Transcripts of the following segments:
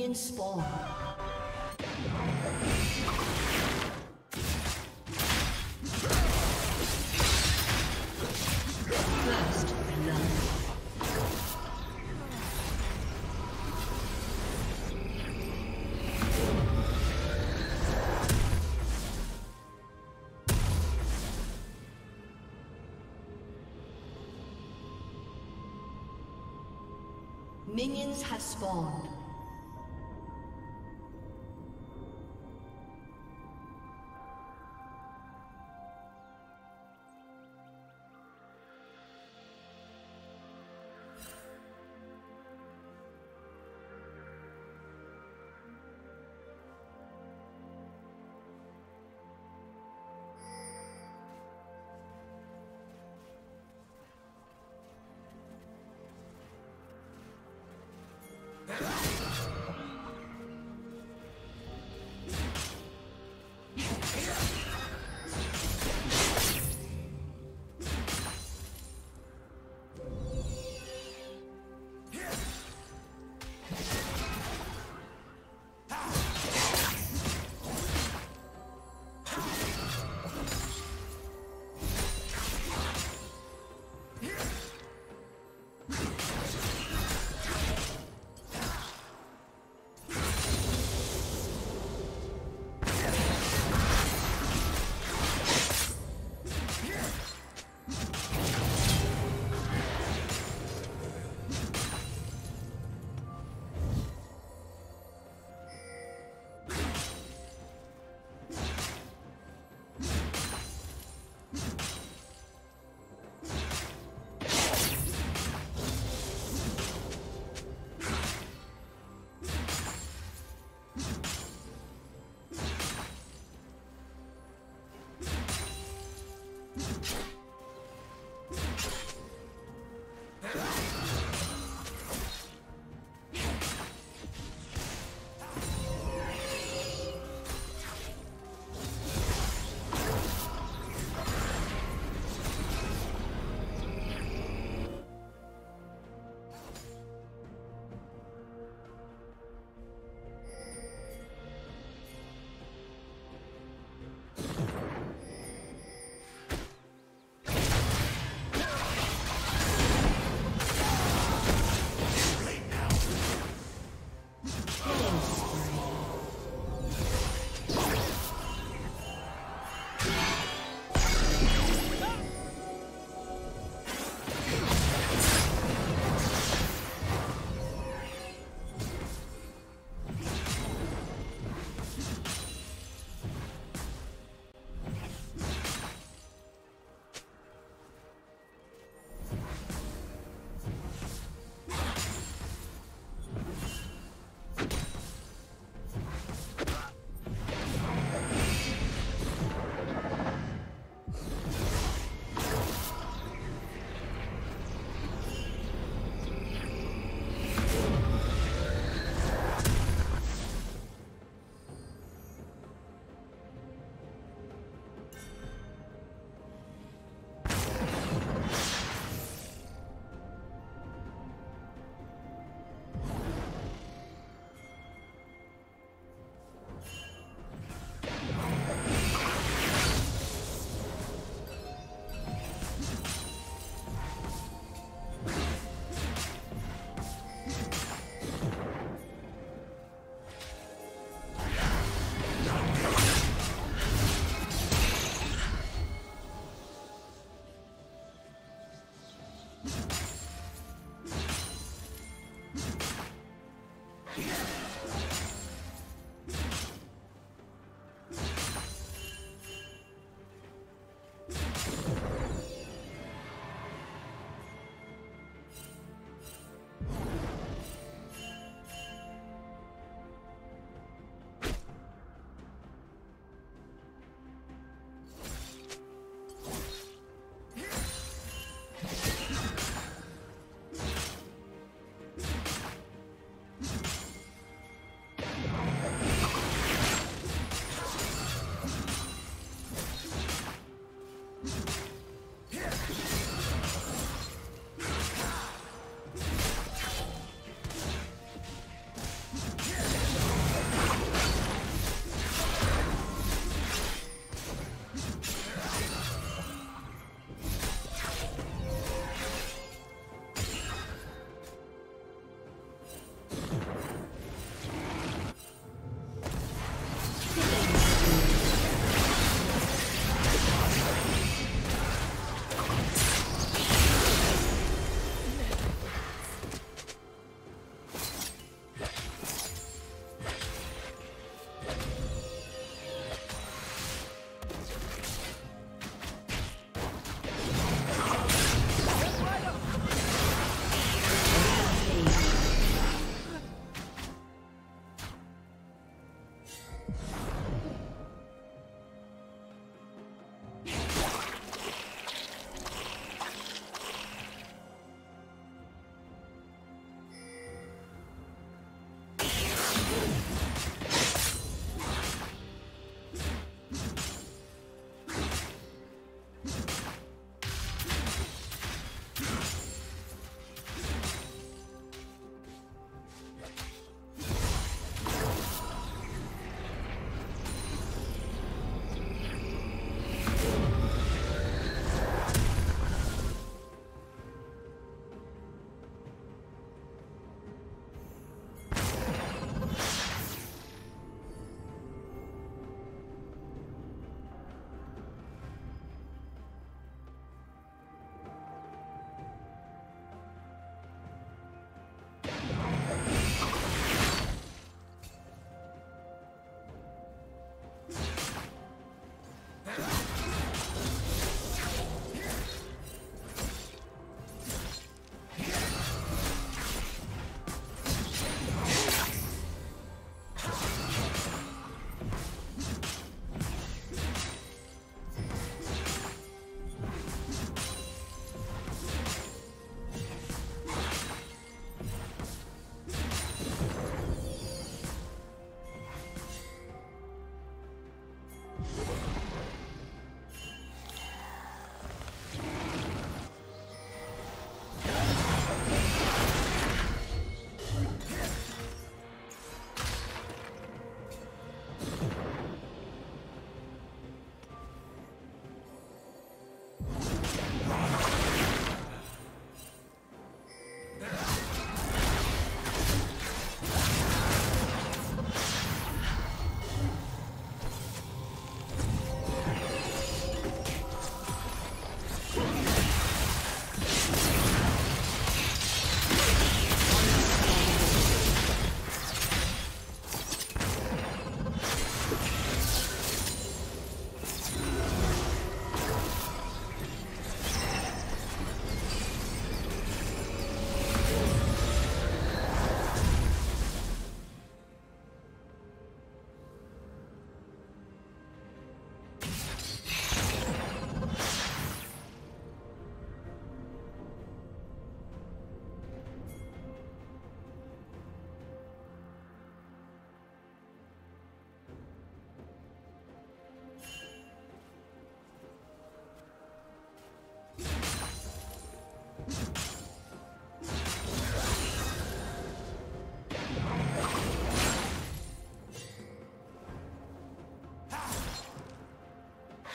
Minion spawn. Minions have spawned.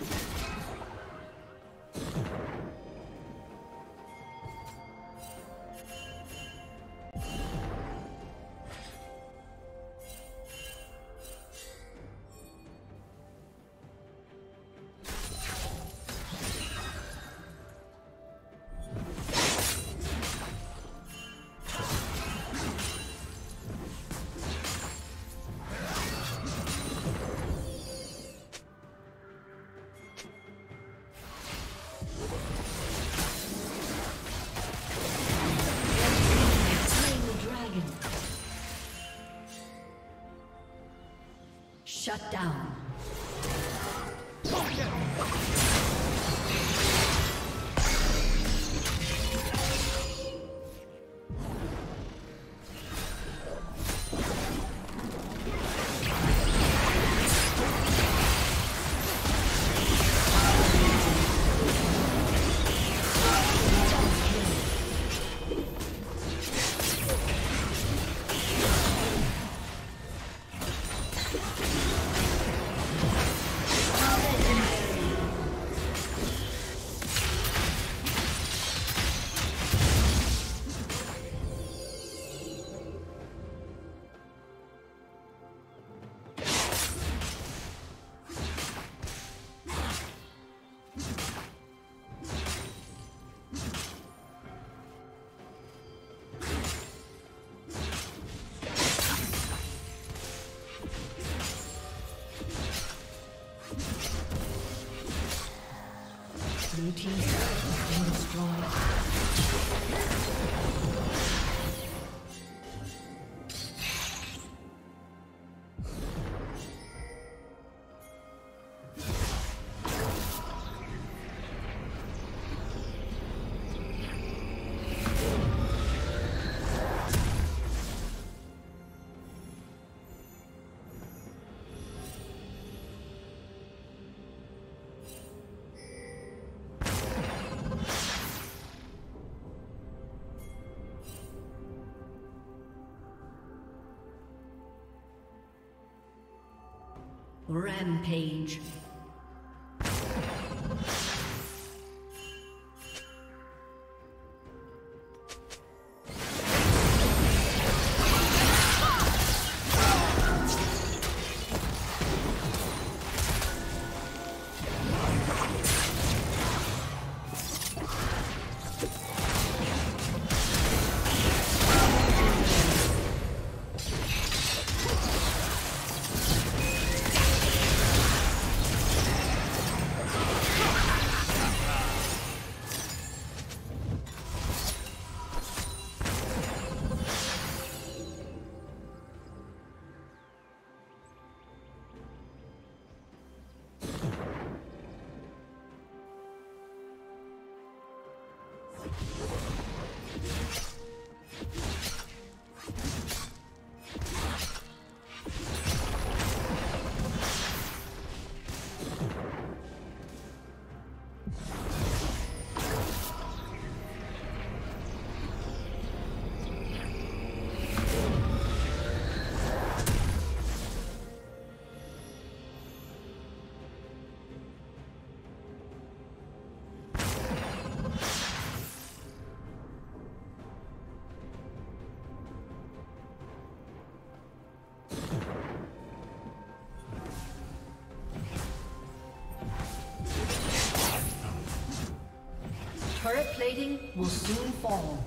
you Shut down. Team's Rampage. Plating will soon fall.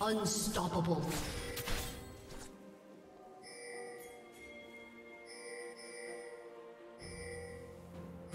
Unstoppable.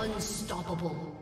Unstoppable.